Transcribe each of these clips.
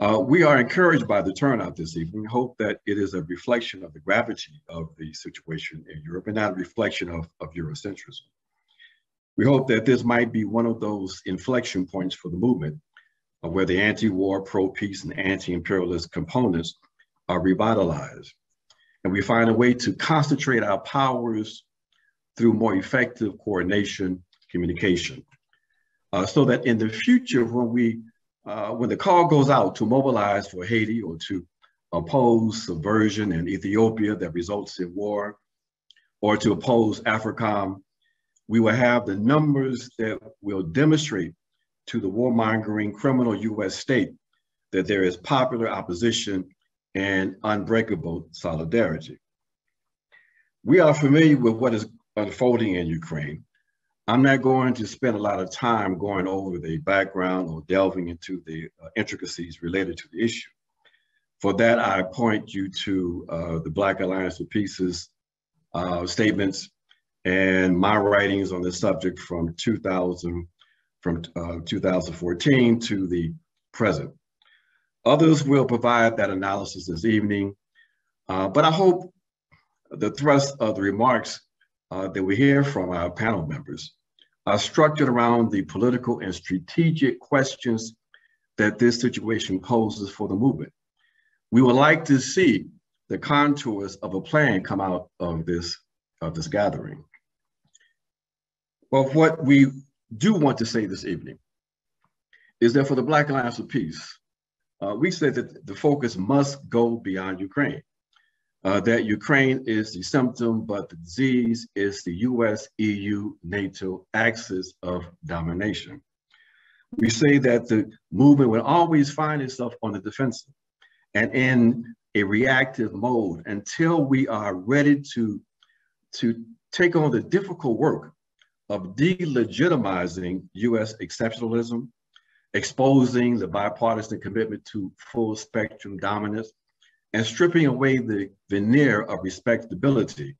Uh, we are encouraged by the turnout this evening. We hope that it is a reflection of the gravity of the situation in Europe and not a reflection of, of Eurocentrism. We hope that this might be one of those inflection points for the movement uh, where the anti-war, pro-peace, and anti-imperialist components are revitalized. And we find a way to concentrate our powers through more effective coordination, communication. Uh, so that in the future, when we uh, when the call goes out to mobilize for Haiti or to oppose subversion in Ethiopia that results in war, or to oppose AFRICOM, we will have the numbers that will demonstrate to the warmongering criminal US state that there is popular opposition and unbreakable solidarity. We are familiar with what is unfolding in Ukraine. I'm not going to spend a lot of time going over the background or delving into the uh, intricacies related to the issue. For that, I point you to uh, the Black Alliance for Peace's uh, statements and my writings on this subject from 2000, from uh, 2014 to the present. Others will provide that analysis this evening, uh, but I hope the thrust of the remarks that we hear from our panel members are structured around the political and strategic questions that this situation poses for the movement. We would like to see the contours of a plan come out of this, of this gathering. But what we do want to say this evening is that for the Black Alliance of Peace, uh, we say that the focus must go beyond Ukraine uh, that Ukraine is the symptom, but the disease is the US, EU, NATO axis of domination. We say that the movement will always find itself on the defensive and in a reactive mode until we are ready to, to take on the difficult work of delegitimizing US exceptionalism, exposing the bipartisan commitment to full spectrum dominance, and stripping away the veneer of respectability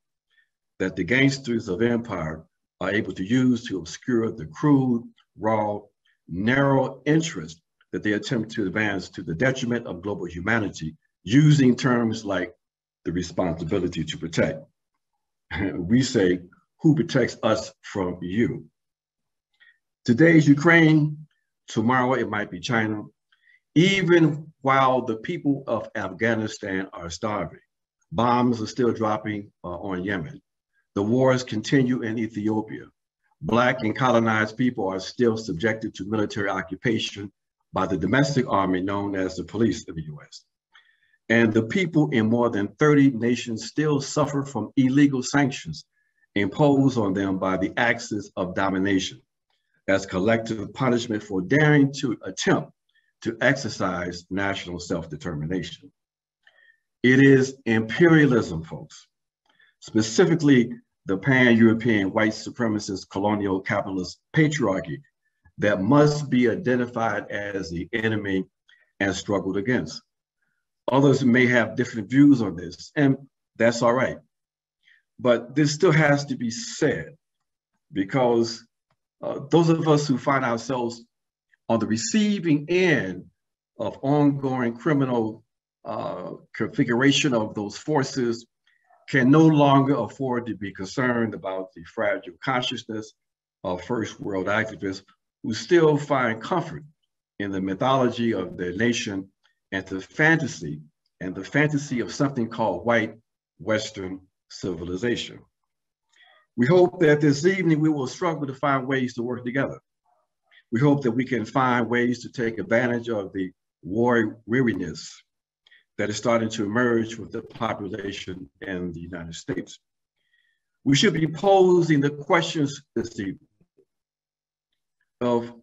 that the gangsters of empire are able to use to obscure the crude, raw, narrow interest that they attempt to advance to the detriment of global humanity using terms like the responsibility to protect. we say, who protects us from you? Today's Ukraine, tomorrow it might be China, even while the people of Afghanistan are starving. Bombs are still dropping uh, on Yemen. The wars continue in Ethiopia. Black and colonized people are still subjected to military occupation by the domestic army known as the police of the US. And the people in more than 30 nations still suffer from illegal sanctions imposed on them by the axis of domination as collective punishment for daring to attempt to exercise national self-determination. It is imperialism, folks, specifically the pan-European white supremacist colonial capitalist patriarchy that must be identified as the enemy and struggled against. Others may have different views on this, and that's all right. But this still has to be said because uh, those of us who find ourselves on the receiving end of ongoing criminal uh, configuration of those forces can no longer afford to be concerned about the fragile consciousness of first world activists who still find comfort in the mythology of their nation and the fantasy and the fantasy of something called white Western civilization. We hope that this evening we will struggle to find ways to work together we hope that we can find ways to take advantage of the war weariness that is starting to emerge with the population in the United States. We should be posing the questions this evening of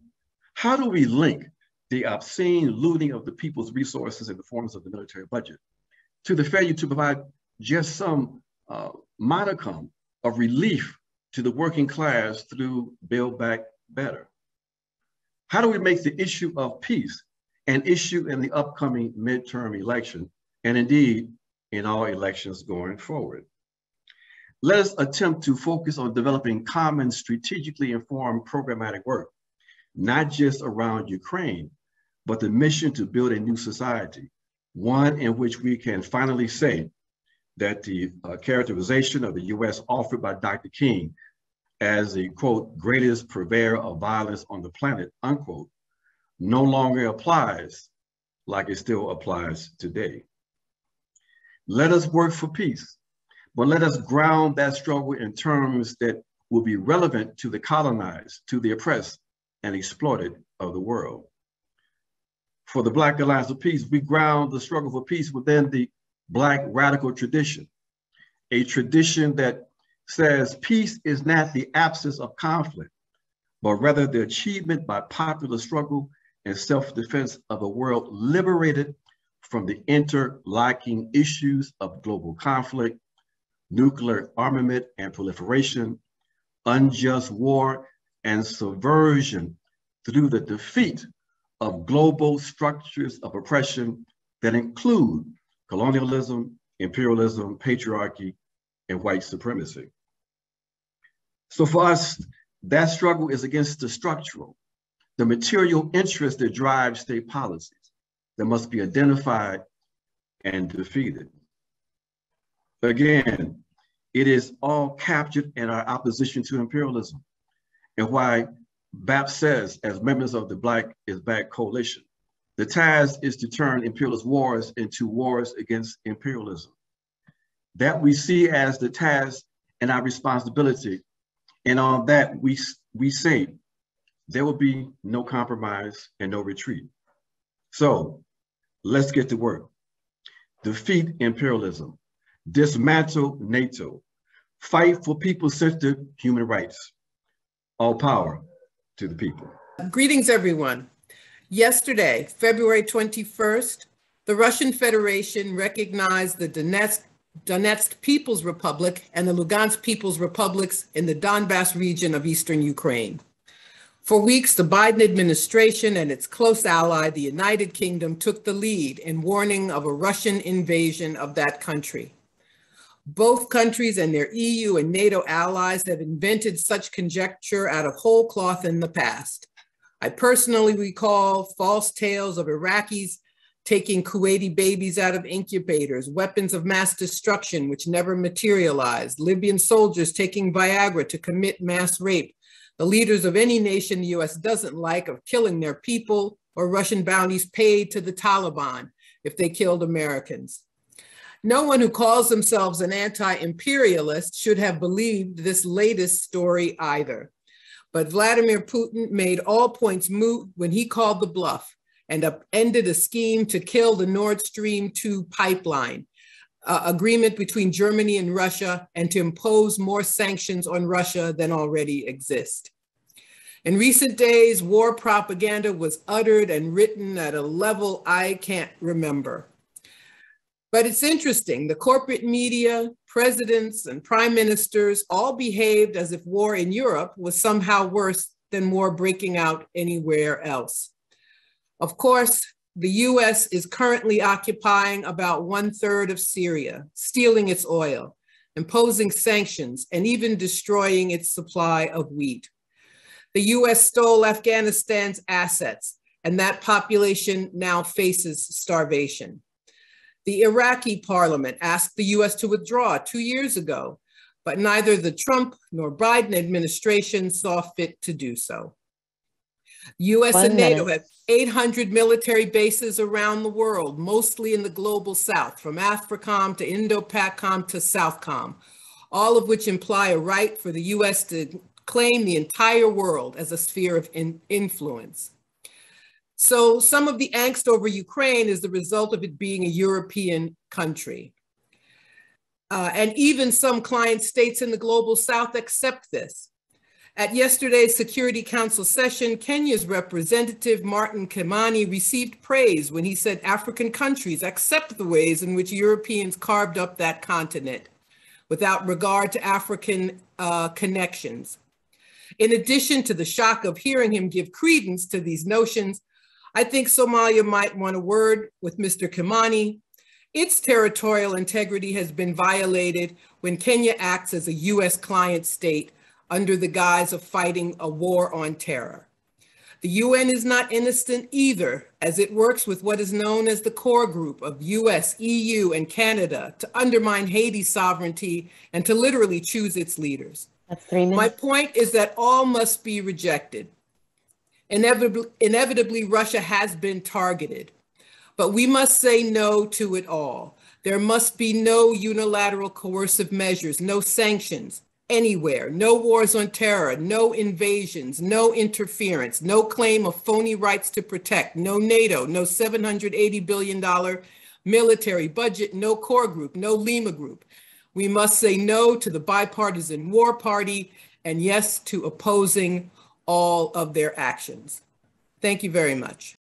how do we link the obscene looting of the people's resources in the forms of the military budget to the failure to provide just some uh, modicum of relief to the working class through Build Back Better. How do we make the issue of peace an issue in the upcoming midterm election, and indeed in all elections going forward? Let us attempt to focus on developing common strategically informed programmatic work, not just around Ukraine, but the mission to build a new society, one in which we can finally say that the uh, characterization of the US offered by Dr. King as the quote, greatest purveyor of violence on the planet, unquote, no longer applies like it still applies today. Let us work for peace, but let us ground that struggle in terms that will be relevant to the colonized, to the oppressed and exploited of the world. For the Black Alliance of Peace, we ground the struggle for peace within the Black radical tradition, a tradition that says peace is not the absence of conflict, but rather the achievement by popular struggle and self-defense of a world liberated from the interlocking issues of global conflict, nuclear armament and proliferation, unjust war, and subversion through the defeat of global structures of oppression that include colonialism, imperialism, patriarchy, and white supremacy. So for us, that struggle is against the structural, the material interest that drives state policies that must be identified and defeated. Again, it is all captured in our opposition to imperialism and why BAP says, as members of the Black is Back coalition, the task is to turn imperialist wars into wars against imperialism. That we see as the task and our responsibility. And on that, we, we say there will be no compromise and no retreat. So let's get to work. Defeat imperialism, dismantle NATO, fight for people-centered human rights, all power to the people. Greetings, everyone. Yesterday, February 21st, the Russian Federation recognized the Donetsk, Donetsk People's Republic and the Lugansk People's Republics in the Donbass region of eastern Ukraine. For weeks, the Biden administration and its close ally, the United Kingdom, took the lead in warning of a Russian invasion of that country. Both countries and their EU and NATO allies have invented such conjecture out of whole cloth in the past. I personally recall false tales of Iraqis taking Kuwaiti babies out of incubators, weapons of mass destruction which never materialized, Libyan soldiers taking Viagra to commit mass rape, the leaders of any nation the US doesn't like of killing their people, or Russian bounties paid to the Taliban if they killed Americans. No one who calls themselves an anti imperialist should have believed this latest story either. But Vladimir Putin made all points moot when he called the bluff and upended a scheme to kill the Nord Stream 2 pipeline, uh, agreement between Germany and Russia, and to impose more sanctions on Russia than already exist. In recent days, war propaganda was uttered and written at a level I can't remember. But it's interesting. The corporate media, presidents, and prime ministers all behaved as if war in Europe was somehow worse than war breaking out anywhere else. Of course, the US is currently occupying about one third of Syria, stealing its oil, imposing sanctions, and even destroying its supply of wheat. The US stole Afghanistan's assets, and that population now faces starvation. The Iraqi parliament asked the US to withdraw two years ago, but neither the Trump nor Biden administration saw fit to do so. US One and NATO minute. have 800 military bases around the world, mostly in the global south, from AFRICOM to Indo-PACOM to SOUTHCOM, all of which imply a right for the US to claim the entire world as a sphere of in influence. So some of the angst over Ukraine is the result of it being a European country. Uh, and even some client states in the global south accept this. At yesterday's Security Council session, Kenya's representative Martin Kimani received praise when he said African countries accept the ways in which Europeans carved up that continent without regard to African uh, connections. In addition to the shock of hearing him give credence to these notions, I think Somalia might want a word with Mr. Kimani. Its territorial integrity has been violated when Kenya acts as a US client state under the guise of fighting a war on terror. The UN is not innocent either, as it works with what is known as the core group of US, EU, and Canada to undermine Haiti's sovereignty and to literally choose its leaders. My point is that all must be rejected. Inevitably, inevitably, Russia has been targeted, but we must say no to it all. There must be no unilateral coercive measures, no sanctions anywhere, no wars on terror, no invasions, no interference, no claim of phony rights to protect, no NATO, no $780 billion military budget, no core group, no Lima group. We must say no to the bipartisan war party and yes to opposing all of their actions. Thank you very much.